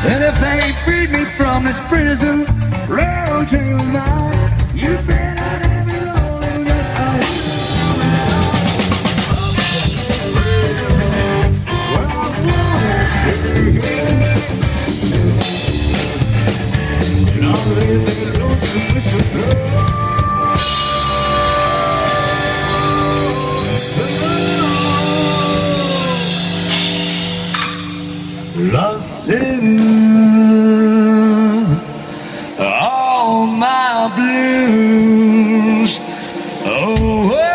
And if they freed me from this prison. Roll to mine. You've been on Losing all my blues. Oh.